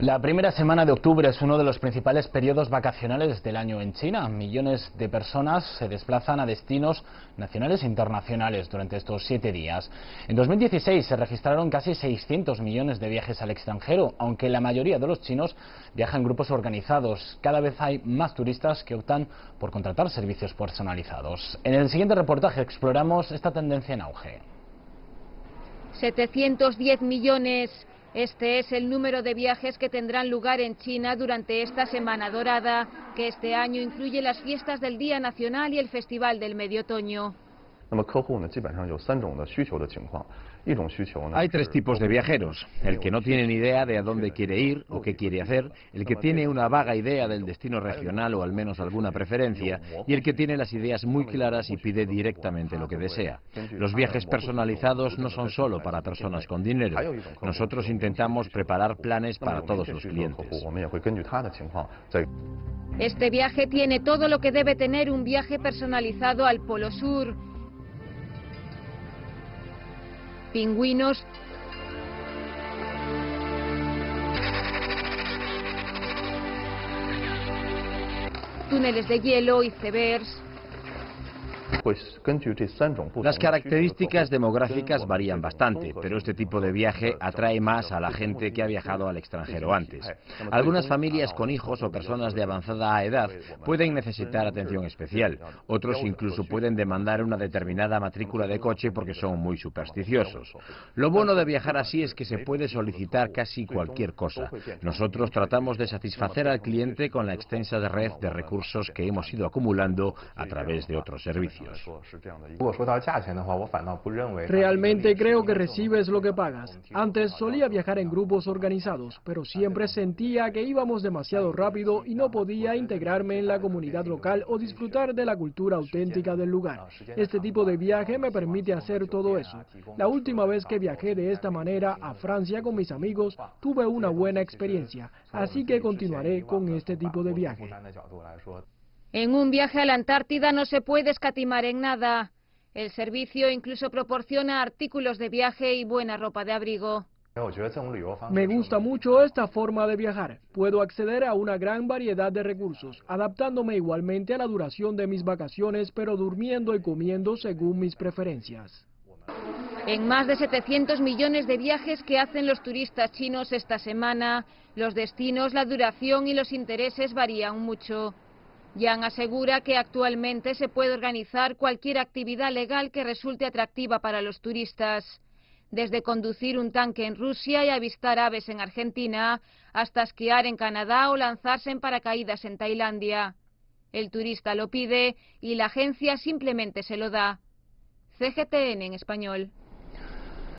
La primera semana de octubre es uno de los principales periodos vacacionales del año en China. Millones de personas se desplazan a destinos nacionales e internacionales durante estos siete días. En 2016 se registraron casi 600 millones de viajes al extranjero, aunque la mayoría de los chinos viajan en grupos organizados. Cada vez hay más turistas que optan por contratar servicios personalizados. En el siguiente reportaje exploramos esta tendencia en auge. 710 millones este es el número de viajes que tendrán lugar en China durante esta Semana Dorada, que este año incluye las fiestas del Día Nacional y el Festival del Medio Otoño. Hay tres tipos de viajeros. El que no tiene ni idea de a dónde quiere ir o qué quiere hacer, el que tiene una vaga idea del destino regional o al menos alguna preferencia, y el que tiene las ideas muy claras y pide directamente lo que desea. Los viajes personalizados no son solo para personas con dinero. Nosotros intentamos preparar planes para todos los clientes. Este viaje tiene todo lo que debe tener un viaje personalizado al Polo Sur pingüinos, túneles de hielo, icebergs, Las características demográficas varían bastante, pero este tipo de viaje atrae más a la gente que ha viajado al extranjero antes. Algunas familias con hijos o personas de avanzada edad pueden necesitar atención especial. Otros incluso pueden demandar una determinada matrícula de coche porque son muy supersticiosos. Lo bueno de viajar así es que se puede solicitar casi cualquier cosa. Nosotros tratamos de satisfacer al cliente con la extensa red de recursos que hemos ido acumulando a través de otros servicios. Realmente creo que recibes lo que pagas. Antes solía viajar en grupos organizados, pero siempre sentía que íbamos demasiado rápido y no podía integrarme en la comunidad local o disfrutar de la cultura auténtica del lugar. Este tipo de viaje me permite hacer todo eso. La última vez que viajé de esta manera a Francia con mis amigos, tuve una buena experiencia, así que continuaré con este tipo de viaje. En un viaje a la Antártida no se puede escatimar en nada. El servicio incluso proporciona artículos de viaje y buena ropa de abrigo. Me gusta mucho esta forma de viajar. Puedo acceder a una gran variedad de recursos, adaptándome igualmente a la duración de mis vacaciones, pero durmiendo y comiendo según mis preferencias. En más de 700 millones de viajes que hacen los turistas chinos esta semana, los destinos, la duración y los intereses varían mucho. Yang asegura que actualmente se puede organizar cualquier actividad legal que resulte atractiva para los turistas, desde conducir un tanque en Rusia y avistar aves en Argentina, hasta esquiar en Canadá o lanzarse en paracaídas en Tailandia. El turista lo pide y la agencia simplemente se lo da. CGTN en español.